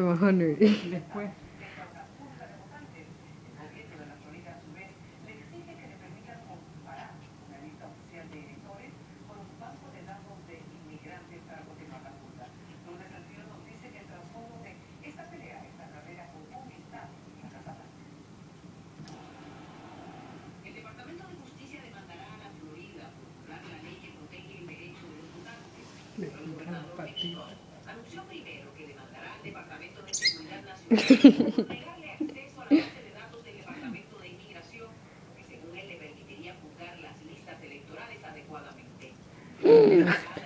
Mahoney. Después. De Justicia demandará a la Florida por violar la ley que protege el derecho de los votantes. Le Pero el quitan gobernador patitas. Anunció primero que Yeah.